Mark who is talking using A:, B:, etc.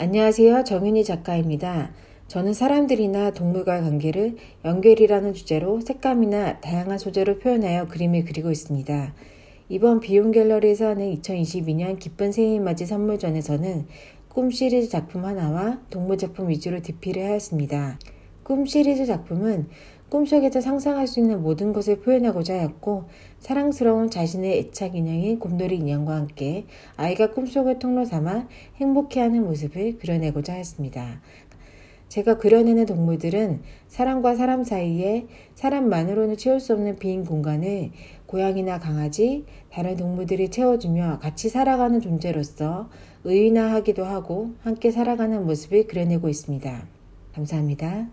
A: 안녕하세요. 정윤희 작가입니다. 저는 사람들이나 동물과의 관계를 연결이라는 주제로 색감이나 다양한 소재로 표현하여 그림을 그리고 있습니다. 이번 비용 갤러리에서 하는 2022년 기쁜 새해 맞이 선물전에서는 꿈 시리즈 작품 하나와 동물 작품 위주로 디피를 하였습니다. 꿈 시리즈 작품은 꿈속에서 상상할 수 있는 모든 것을 표현하고자 하였고 사랑스러운 자신의 애착 인형인 곰돌이 인형과 함께 아이가 꿈속을 통로 삼아 행복해하는 모습을 그려내고자 하였습니다. 제가 그려내는 동물들은 사람과 사람 사이에 사람만으로는 채울 수 없는 빈 공간을 고양이나 강아지, 다른 동물들이 채워주며 같이 살아가는 존재로서 의인화하기도 하고 함께 살아가는 모습을 그려내고 있습니다. 감사합니다.